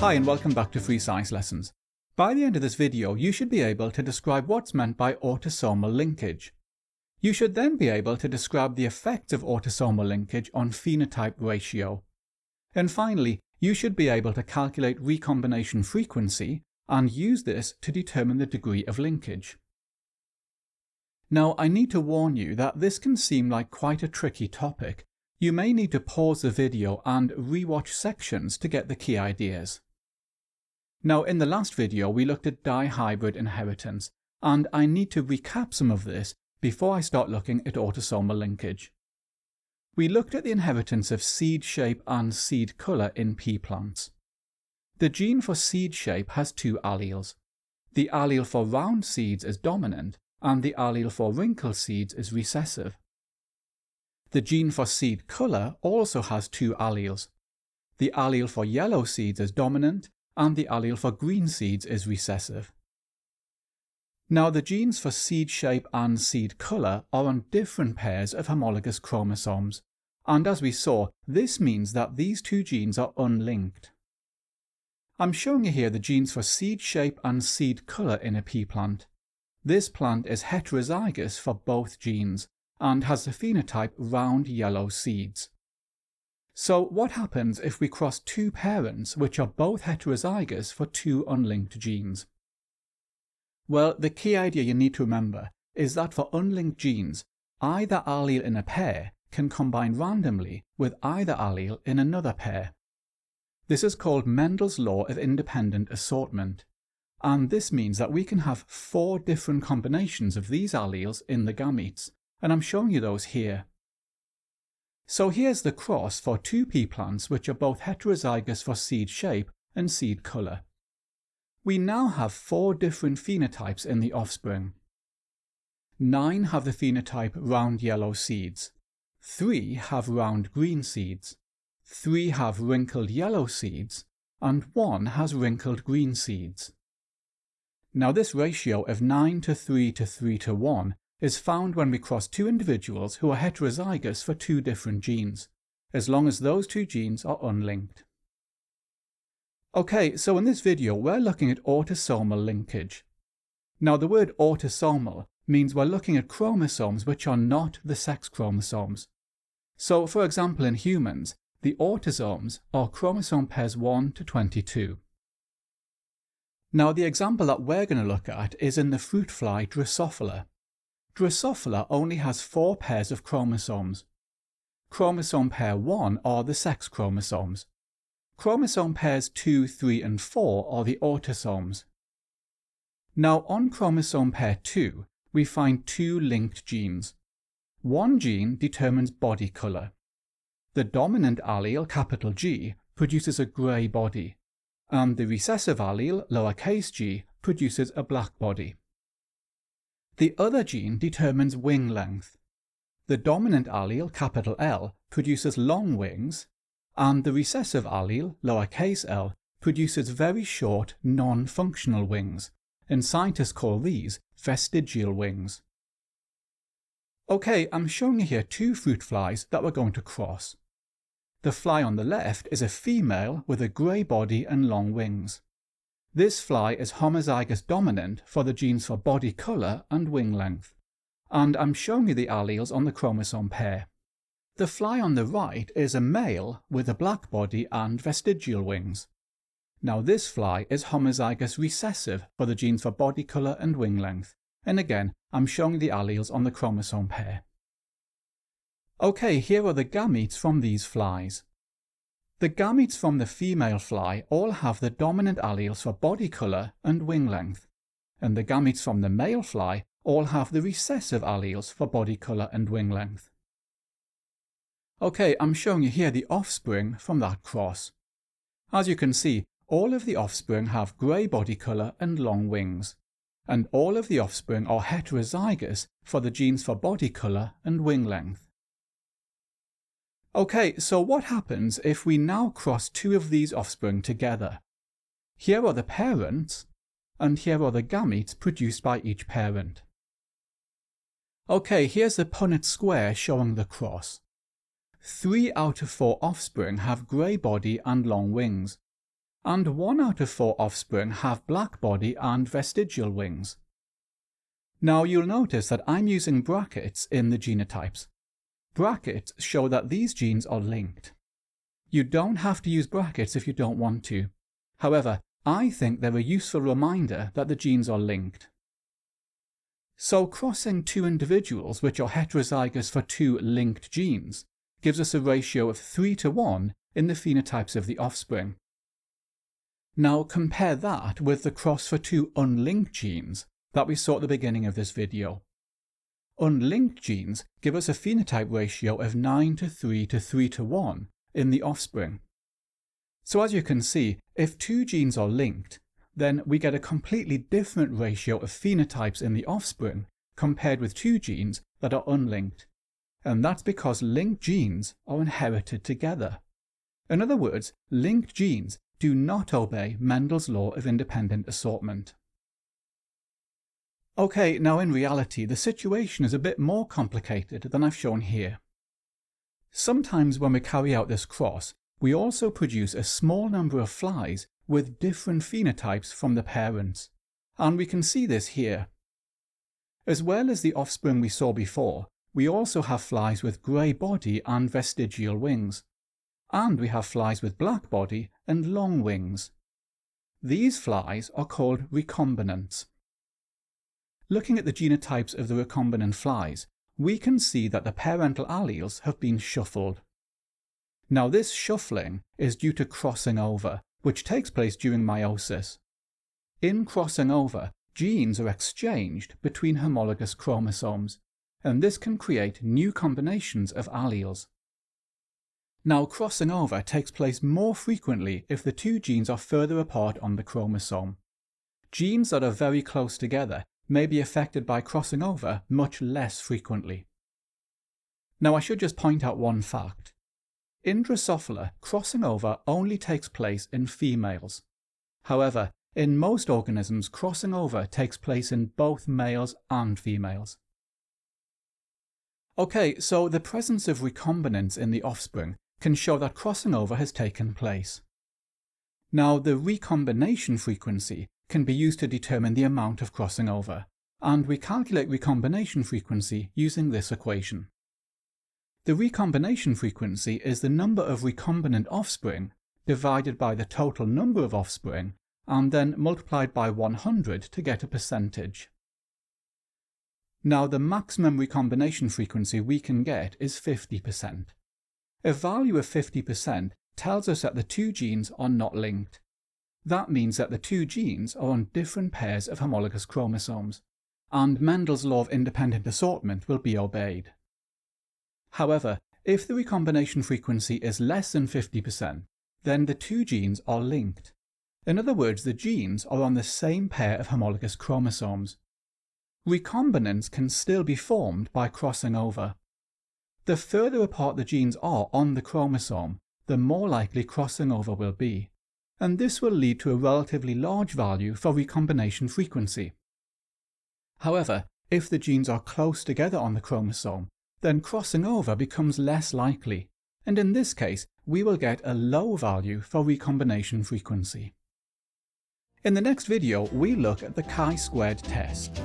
Hi and welcome back to Free Science Lessons. By the end of this video, you should be able to describe what's meant by autosomal linkage. You should then be able to describe the effects of autosomal linkage on phenotype ratio. And finally, you should be able to calculate recombination frequency and use this to determine the degree of linkage. Now, I need to warn you that this can seem like quite a tricky topic. You may need to pause the video and rewatch sections to get the key ideas. Now, in the last video, we looked at dihybrid inheritance, and I need to recap some of this before I start looking at autosomal linkage. We looked at the inheritance of seed shape and seed colour in pea plants. The gene for seed shape has two alleles. The allele for round seeds is dominant, and the allele for wrinkled seeds is recessive. The gene for seed colour also has two alleles. The allele for yellow seeds is dominant, and the allele for green seeds is recessive. Now the genes for seed shape and seed colour are on different pairs of homologous chromosomes, and as we saw, this means that these two genes are unlinked. I'm showing you here the genes for seed shape and seed colour in a pea plant. This plant is heterozygous for both genes and has the phenotype round yellow seeds. So what happens if we cross two parents which are both heterozygous for two unlinked genes? Well, the key idea you need to remember is that for unlinked genes, either allele in a pair can combine randomly with either allele in another pair. This is called Mendel's law of independent assortment, and this means that we can have four different combinations of these alleles in the gametes, and I'm showing you those here. So here's the cross for two pea plants which are both heterozygous for seed shape and seed colour. We now have four different phenotypes in the offspring. Nine have the phenotype round yellow seeds. Three have round green seeds. Three have wrinkled yellow seeds. And one has wrinkled green seeds. Now this ratio of 9 to 3 to 3 to 1 is found when we cross two individuals who are heterozygous for two different genes, as long as those two genes are unlinked. Okay, so in this video we're looking at autosomal linkage. Now the word autosomal means we're looking at chromosomes which are not the sex chromosomes. So for example in humans, the autosomes are chromosome pairs 1 to 22. Now the example that we're going to look at is in the fruit fly Drosophila. Drosophila only has four pairs of chromosomes. Chromosome pair 1 are the sex chromosomes. Chromosome pairs 2, 3 and 4 are the autosomes. Now on chromosome pair 2, we find two linked genes. One gene determines body colour. The dominant allele, capital G, produces a grey body, and the recessive allele, lowercase g, produces a black body. The other gene determines wing length. The dominant allele, capital L, produces long wings, and the recessive allele, lowercase l, produces very short, non-functional wings, and scientists call these vestigial wings. Okay, I'm showing you here two fruit flies that we're going to cross. The fly on the left is a female with a grey body and long wings. This fly is homozygous dominant for the genes for body colour and wing length, and I'm showing you the alleles on the chromosome pair. The fly on the right is a male with a black body and vestigial wings. Now this fly is homozygous recessive for the genes for body colour and wing length, and again I'm showing the alleles on the chromosome pair. Okay, here are the gametes from these flies. The gametes from the female fly all have the dominant alleles for body colour and wing length, and the gametes from the male fly all have the recessive alleles for body colour and wing length. Okay, I'm showing you here the offspring from that cross. As you can see, all of the offspring have grey body colour and long wings, and all of the offspring are heterozygous for the genes for body colour and wing length. Okay, so what happens if we now cross two of these offspring together? Here are the parents, and here are the gametes produced by each parent. Okay, here's the Punnett square showing the cross. Three out of four offspring have grey body and long wings, and 1 out of 4 offspring have black body and vestigial wings. Now you'll notice that I'm using brackets in the genotypes. Brackets show that these genes are linked. You don't have to use brackets if you don't want to. However, I think they're a useful reminder that the genes are linked. So crossing two individuals which are heterozygous for two linked genes gives us a ratio of 3 to 1 in the phenotypes of the offspring. Now compare that with the cross for two unlinked genes that we saw at the beginning of this video. Unlinked genes give us a phenotype ratio of 9 to 3 to 3 to 1 in the offspring. So as you can see, if two genes are linked, then we get a completely different ratio of phenotypes in the offspring compared with two genes that are unlinked. And that's because linked genes are inherited together. In other words, linked genes do not obey Mendel's law of independent assortment. Okay, now in reality, the situation is a bit more complicated than I've shown here. Sometimes when we carry out this cross, we also produce a small number of flies with different phenotypes from the parents, and we can see this here. As well as the offspring we saw before, we also have flies with grey body and vestigial wings, and we have flies with black body and long wings. These flies are called recombinants. Looking at the genotypes of the recombinant flies, we can see that the parental alleles have been shuffled. Now this shuffling is due to crossing over, which takes place during meiosis. In crossing over, genes are exchanged between homologous chromosomes, and this can create new combinations of alleles. Now crossing over takes place more frequently if the two genes are further apart on the chromosome. Genes that are very close together may be affected by crossing over much less frequently. Now I should just point out one fact. In Drosophila, crossing over only takes place in females. However, in most organisms, crossing over takes place in both males and females. Okay, so the presence of recombinants in the offspring can show that crossing over has taken place. Now, the recombination frequency can be used to determine the amount of crossing over, and we calculate recombination frequency using this equation. The recombination frequency is the number of recombinant offspring divided by the total number of offspring and then multiplied by 100 to get a percentage. Now the maximum recombination frequency we can get is 50%. A value of 50% tells us that the two genes are not linked. That means that the two genes are on different pairs of homologous chromosomes, and Mendel's law of independent assortment will be obeyed. However, if the recombination frequency is less than 50%, then the two genes are linked. In other words, the genes are on the same pair of homologous chromosomes. Recombinants can still be formed by crossing over. The further apart the genes are on the chromosome, the more likely crossing over will be, and this will lead to a relatively large value for recombination frequency. However, if the genes are close together on the chromosome, then crossing over becomes less likely, and in this case we will get a low value for recombination frequency. In the next video we look at the chi-squared test.